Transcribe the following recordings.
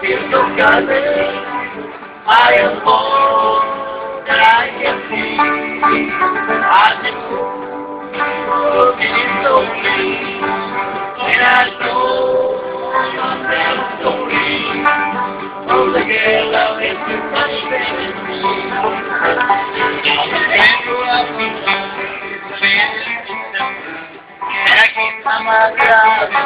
feel so goddamn. I am all that I can see. I just looking so clean, and I know myself so clean. Oh, the girl love is too much better than me. And you love me, and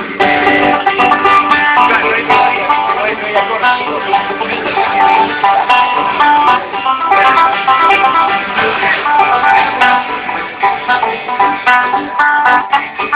Thank you.